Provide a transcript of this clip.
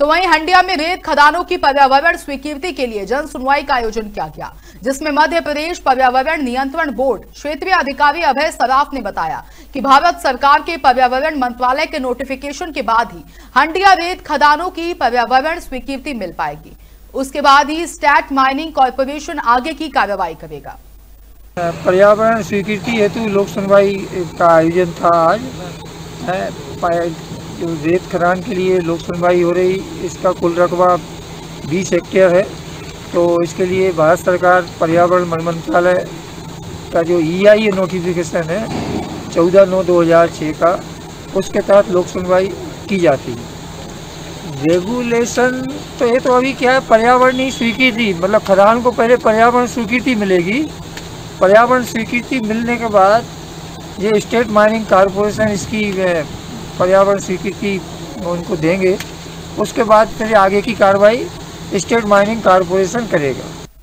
तो वहीं हंडिया में रेत खदानों की पर्यावरण स्वीकृति के लिए जन सुनवाई का आयोजन किया गया, जिसमें मध्य प्रदेश पर्यावरण नियंत्रण बोर्ड क्षेत्रीय अधिकारी अभय सराफ ने बताया कि भारत सरकार के पर्यावरण मंत्रालय के नोटिफिकेशन के बाद ही हंडिया रेत खदानों की पर्यावरण स्वीकृति मिल पाएगी। उसके बाद ही स्टैट माइनिंग कॉरपोरेशन आगे की कार्रवाई करेगा। पर्यावरण स्वीकृति हेतु लोक सुनवाई का आयोजन था आज जो रेत खदान के लिए लोक सुनवाई हो रही, इसका कुल रकबा 20 हेक्टेयर है। तो इसके लिए भारत सरकार, पर्यावरण वन मंत्रालय का जो ई आई नोटिफिकेशन है, चौदह नौ दो हज़ार छः का, उसके तहत लोक सुनवाई की जाती है। रेगुलेशन तो ये तो अभी क्या है पर्यावरणीय स्वीकृति मतलब खदान को पहले पर्यावरण स्वीकृति मिलेगी। पर्यावरण स्वीकृति मिलने के बाद ये स्टेट माइनिंग कारपोरेशन इसकी पर्यावरण स्वीकृति उनको देंगे उसके बाद फिर आगे की कार्रवाई स्टेट माइनिंग कारपोरेशन करेगा।